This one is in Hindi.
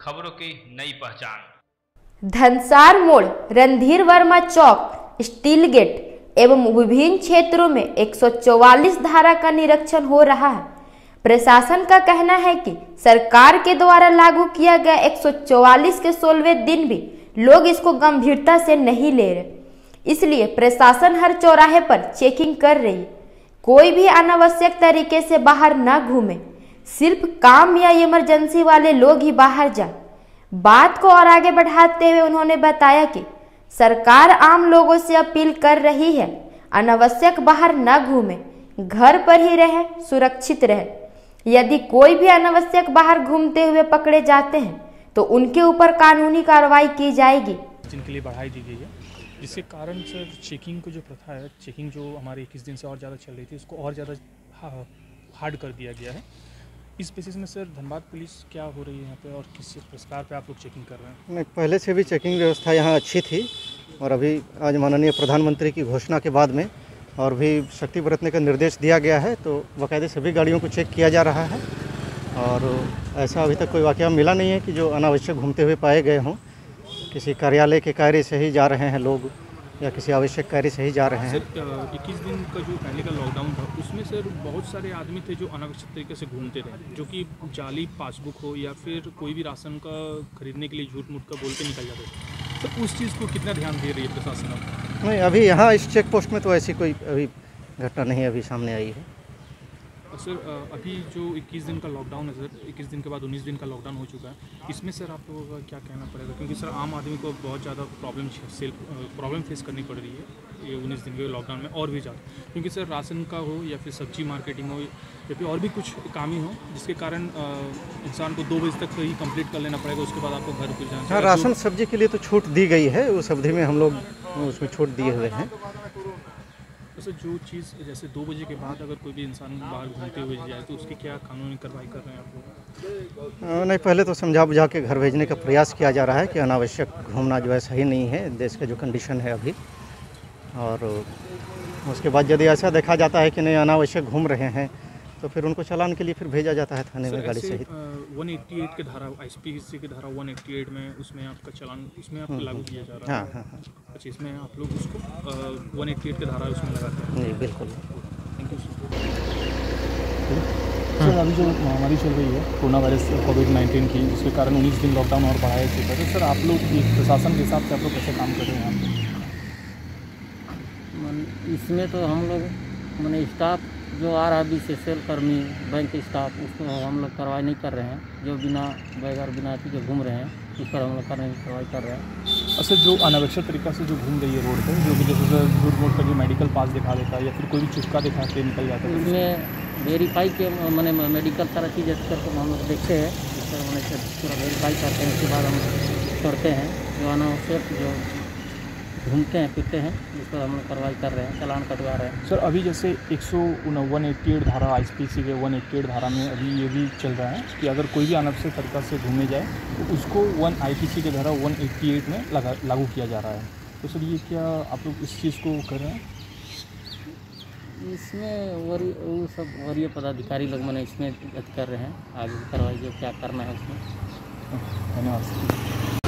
खबरों की नई पहचान। धनसार मोड़, रणधीर वर्मा चौक, स्टील गेट एवं विभिन्न क्षेत्रों में 144 धारा का निरीक्षण हो रहा है। प्रशासन का कहना है कि सरकार के द्वारा लागू किया गया 144 के सोलहवें दिन भी लोग इसको गंभीरता से नहीं ले रहे। इसलिए प्रशासन हर चौराहे पर चेकिंग कर रही कोई भी अनावश्यक तरीके से बाहर न घूमे। सिर्फ़ काम या इमरजेंसी वाले लोग ही बाहर जाए। बात को और आगे बढ़ाते हुए उन्होंने बताया कि सरकार आम लोगों से अपील कर रही है, अनावश्यक बाहर न घूमे, घर पर ही रहे, सुरक्षित रहे। यदि कोई भी अनावश्यक बाहर घूमते हुए पकड़े जाते हैं तो उनके ऊपर कानूनी कार्रवाई की जाएगी। जिनके लिए बढ़ाई दी गई है, जिसके कारण सर चेकिंग को जो प्रथा है चेकिंग जो हमारे इक्कीस दिन से और ज़्यादा चल रही थी, उसको और ज़्यादा हार्ड कर दिया गया है। इस बेसिस में सर धनबाद पुलिस क्या हो रही है यहाँ पे और किस प्रकार पे आप लोग चेकिंग कर रहे हैं? नहीं, पहले से भी चेकिंग व्यवस्था यहाँ अच्छी थी और अभी आज माननीय प्रधानमंत्री की घोषणा के बाद में और भी शक्ति बरतने का निर्देश दिया गया है तो बाकायदे सभी गाड़ियों को चेक किया जा रहा है और ऐसा अभी तक कोई वाक़ मिला नहीं है कि जो अनावश्यक घूमते हुए पाए गए हों। किसी कार्यालय के कार्य से ही जा रहे हैं लोग। या किसी आवश्यक कार्य से ही जा रहे हैं। सर इक्कीस दिन का जो पहले का लॉकडाउन था उसमें सर बहुत सारे आदमी थे जो अनावश्यक तरीके से घूमते थे जो कि जाली पासबुक हो या फिर कोई भी राशन का खरीदने के लिए झूठ मूठ का बोलते निकल जाते थे। तो उस चीज़ को कितना ध्यान दे रही है प्रशासन नहीं अभी यहाँ इस चेक पोस्ट में तो ऐसी कोई अभी घटना नहीं अभी सामने आई है। सर अभी जो 21 दिन का लॉकडाउन है सर 21 दिन के बाद 19 दिन का लॉकडाउन हो चुका है। इसमें सर आप लोगों का क्या कहना पड़ेगा? क्योंकि सर आम आदमी को बहुत ज़्यादा प्रॉब्लम सेल प्रॉब्लम फेस करनी पड़ रही है ये उन्नीस दिन के लॉकडाउन में और भी ज़्यादा। क्योंकि सर राशन का हो या फिर सब्ज़ी मार्केटिंग हो या फिर और भी कुछ काम ही हो जिसके कारण इंसान को दो बजे तक ही कंप्लीट कर लेना पड़ेगा उसके बाद आपको घर पर जाना हाँ राशन सब्ज़ी के लिए तो छूट दी गई है उस अवधि में हम लोग उसमें छूट दिए हुए हैं। सर, जो चीज़ जैसे दो बजे के बाद अगर कोई भी इंसान बाहर घूमते हुए जाए तो उसकी क्या कानूनी कार्रवाई कर रहे हैं आप लोग? नहीं, पहले तो समझा बुझा के घर भेजने का प्रयास किया जा रहा है कि अनावश्यक घूमना जो है सही नहीं है, देश का जो कंडीशन है अभी। और उसके बाद यदि ऐसा देखा जाता है कि नहीं, अनावश्यक घूम रहे हैं तो फिर उनको चलान के लिए फिर भेजा जाता है थाने में गाड़ी सहित। वन एट्टी एट के धारा आई की धारा वन एट्टी एट में उसमें आपका चलान उसमें आपको लागू किया जा रहा हाँ है। हाँ हाँ। अच्छा इसमें आप लोग उसको वन एट्टी एट के धारा उसमें लगाते हैं जी बिल्कुल। थैंक यू सर अभी जो महामारी चल रही है कोरोना वायरस कोविड नाइन्टीन की उसके कारण उन्नीस दिन लॉकडाउन और बढ़ाया चुका है तो सर आप लोग प्रशासन के हिसाब से आप लोग कैसे काम कर रहे हैं? इसमें तो हम लोग मैंने स्टाफ जो आ रहा है विशेषकर कर्मी बैंक स्टाफ उसको हम लोग कार्रवाई नहीं कर रहे हैं। जो बिना बैगर बिना अथी के घूम रहे हैं उस पर हम लोग कार्रवाई कर रहे हैं। अच्छा जो अनावश्यक तरीका से जो घूम रही है रोड पर जो कि जैसे झूठ मूठ का जो मेडिकल पास दिखा देता है या फिर कोई भी चुटका दिखा के निकल जाता है उसमें वेरीफाई के मैंने मेडिकल सारा चीज़ करके हम लोग देखते हैं। मैंने से पूरा वेरीफाई करते हैं उसके बाद हम करते हैं। जो अनावश्यक जो घूमते हैं फिरते हैं जिस पर हम लोग कार्रवाई कर रहे हैं चलान कटवा रहे हैं। सर अभी जैसे एक सौ वन एट्टी एट धारा आई के वन एट्टी एट धारा में अभी ये भी चल रहा है कि अगर कोई भी अनावश्यक तरीका से घूमे जाए तो उसको वन आई के धारा वन एट्टी एट में लगा लागू किया जा रहा है। तो सर ये क्या आप लोग इस चीज़ को कर रहे हैं? इसमें वरी वो सब वरीय पदाधिकारी लोग मैंने इसमें कर रहे हैं। आगे कार्रवाई क्या करना है उसमें। धन्यवाद।